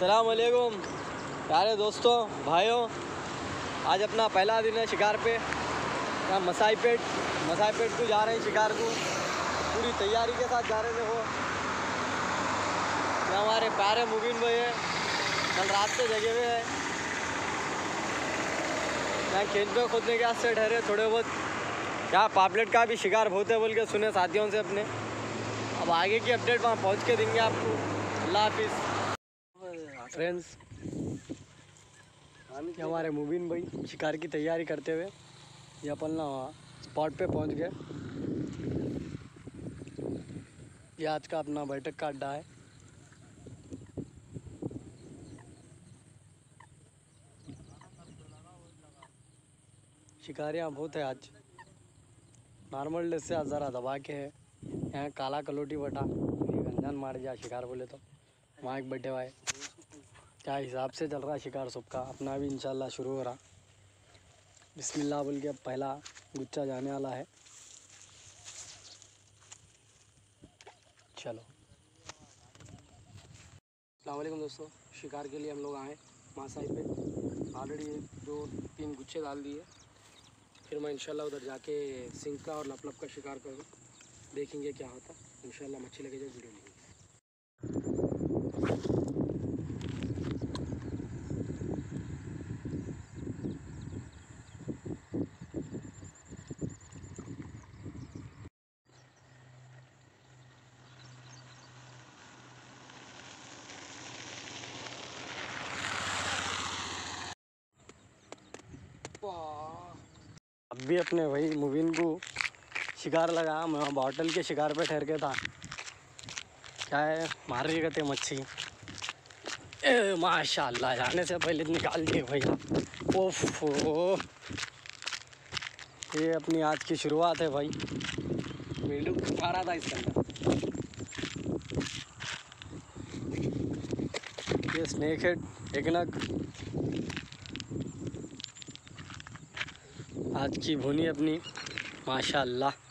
सलामकुम प्यारे दोस्तों, भाइयों। आज अपना पहला दिन है शिकार पे। यहाँ मसाई पेट मसाई पेट को जा रहे हैं शिकार को। पूरी तैयारी के साथ जा रहे वो। यहाँ हमारे प्यारे मुबीन भाई है। कल रात से जगे हुए हैं। यहाँ खेत में खोदने के हाथ ठहरे थोड़े बहुत। यहाँ पापलेट का भी शिकार बहुत है बोल के सुने साथियों से अपने। अब आगे की अपडेट वहाँ पहुँच के देंगे आपको। अल्लाह हाफिज़। फ्रेंड्स हमारे मुबीन भाई शिकार की तैयारी करते हुए ये अपन ना स्पॉट पे पहुँच गए। ये आज का अपना बैठक का अड्डा है। शिकारियाँ बहुत है आज। नॉर्मल डे से आज ज़रा दबा के है। यहाँ काला कलोटी बटा गंजन मार दिया शिकार बोले तो। वहाँ एक बैठे हुआ है। क्या हिसाब से चल रहा है शिकार सबका? अपना भी इंशाल्लाह शुरू हो रहा। बिस्मिल्लाह बोल के अब पहला गुच्चा जाने वाला है। चलो। अल्लाम दोस्तों, शिकार के लिए हम लोग आए मासाई पे। ऑलरेडी दो तीन गुच्छे डाल दिए। फिर मैं इंशाल्लाह उधर जाके सिंक का और लपलप का शिकार करूँ। देखेंगे क्या होता। इंशाल्लाह मच्छी जाए वीडियो लेंगे अब भी अपने वही मुबीन को शिकार लगा, मैं बॉटल के शिकार पे ठहर के था। क्या है? मार रही कहते मच्छी? माशाल्लाह, जाने से पहले निकाल दिए भैया ओफो। ये अपनी आज की शुरुआत है भाई। वीडियो आ रहा था इसके अंदर। ये स्नेक हेड एक नग। आज की भुनी अपनी माशाल्लाह।